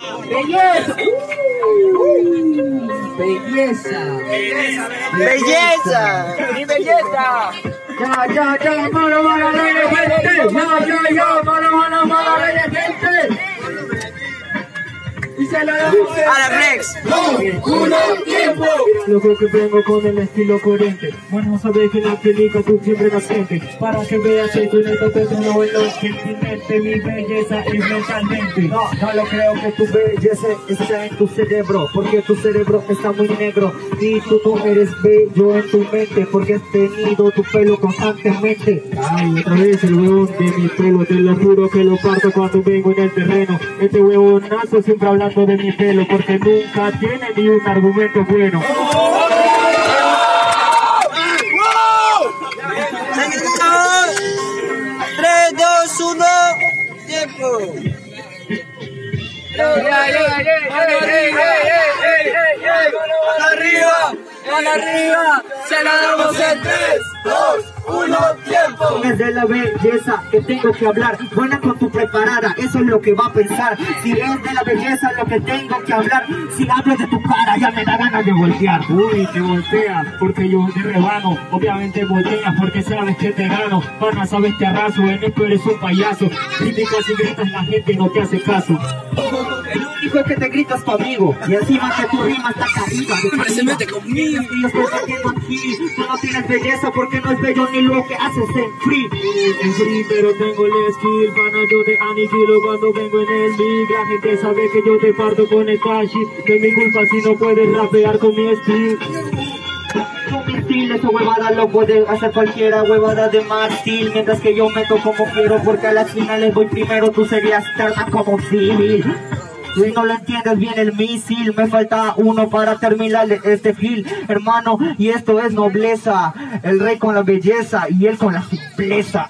Belleza. Belleza. ¡Belleza! ¡Mi belleza! Ya, ya, ya, mano, mano, mano, gente. Ya, ya, ya, mano, mano, mano, ¡A la flex! Uno, tiempo. Loco que vengo con el estilo coherente. Bueno, sabes que la película tú siempre la sientes. Para que veas que tú neto te no en los sentimientos Mi belleza es mentalmente. No, no lo creo que tu belleza está en tu cerebro Porque tu cerebro está muy negro. Y tú no eres bello en tu mente Porque has tenido tu pelo constantemente. Ay, otra vez el huevón de mi pelo Te lo juro que lo parto cuando vengo en el terreno. Este huevonazo siempre hablando de mi pelo Porque nunca tiene ni un argumento bueno ¡Tres, dos, uno! ¡Tiempo! ¡Mano arriba! ¡Mano arriba! ¡Se la damos en tres, dos, uno, tiempo! Es de la belleza que tengo que hablar Buena con tu preparada, eso es lo que va a pensar. Si es de la belleza lo que tengo que hablar Si hablo de tu cara ya me da ganas de voltear. Uy, te volteas porque yo te rebano. Obviamente volteas porque sabes que te gano. Pana, sabes te arraso, en esto eres un payaso. Críticas y gritas, la gente no te hace caso Único que te grita es tu amigo. Y encima que tu rima está arriba Se mete conmigo. Y estoy metiendo aquí. Tú no tienes belleza porque no es bello ni lo que haces en free. En free, pero tengo el skill Pana, yo te aniquilo cuando vengo en el mic La gente sabe que yo te parto con el tashi es mi culpa si no puedes rapear con mi estilo Con mi estilo esa huevada lo puede hacer cualquiera Huevada de mástil Mientras que yo meto como quiero Porque a las finales voy primero Tú serías terna como civil Tú no lo entiendes bien el misil Me falta uno para terminar este fil Hermano, y esto es nobleza El rey con la belleza Y él con la simpleza